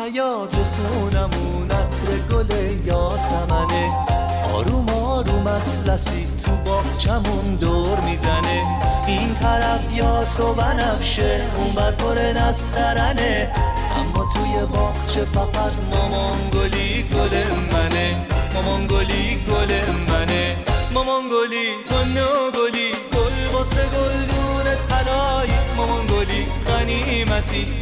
حیات خونمون عطر گل یاسمنه. آروم آروم اطلسی تو باغچمون دور می‌زنه. این طرف یاس و بنفشه اون بر پر نسترنه. اما توی باغچه فقط مامان گلی گل منه. مامان گلی گل منه. مامان گلی گلی گل واسه گل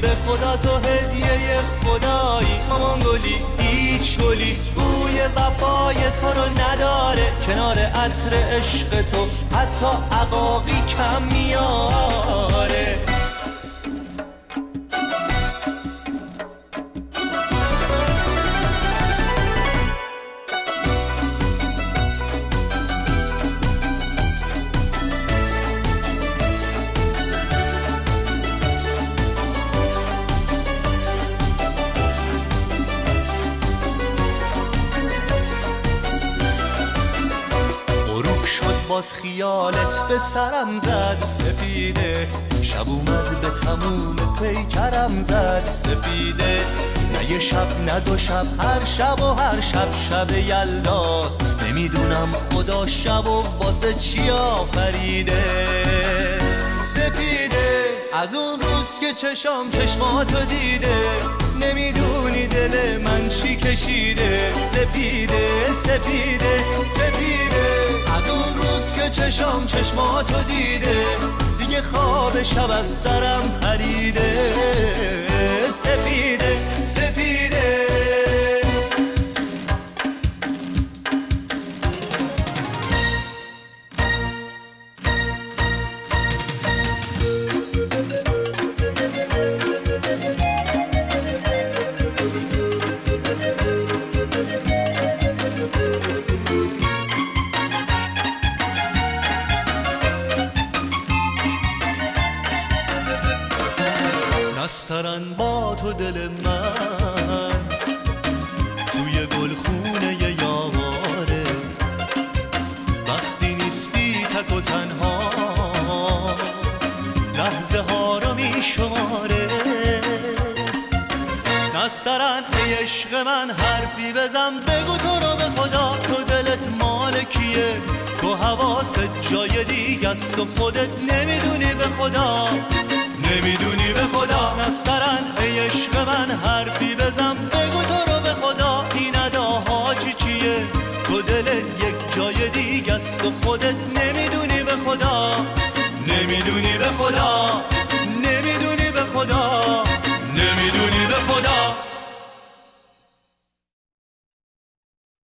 به خدا تو هدیه خدایی. مامان گلی هیچ گلی بوی وفای تو رو نداره. کنار عطر عشق تو حتی عقاقی کم میاره. باز خیالت به سرم زد. سفیده شب اومد به تموم پیکرم زد. سفیده نه یه شب نه دو شب هر شب و هر شب شب یلداست نمی‌دونم خدا شب و واسه چی آفریده. سفیده از اون روز که چشام چشماتو دیده. نمی‌دونی دل من چی کشیده. سپیده سپیده سپیده که چشام چشماتو دیده. دیگه خواب شب از سرم پریده. سپیده نسترن با تو دل من. توی گلخونه یاره وقتی نیستی تک و تنها. لحظه ها رو می شماره نسترن ای عشق من حرفی بزن. بگو تو رو به خدا تو دلت مال کیه تو حواست جای دیگه است و خودت نمی‌دونی به خدا. نمی‌دونی به خدا نسترن ای عشق من حرفی بزن. بگو تو رو به خدا. این اداها چی چیه؟ تو دلت یک جای دیگه است و خودت نمی‌دونی به خدا. نمی‌دونی به خدا. نمی‌دونی به خدا.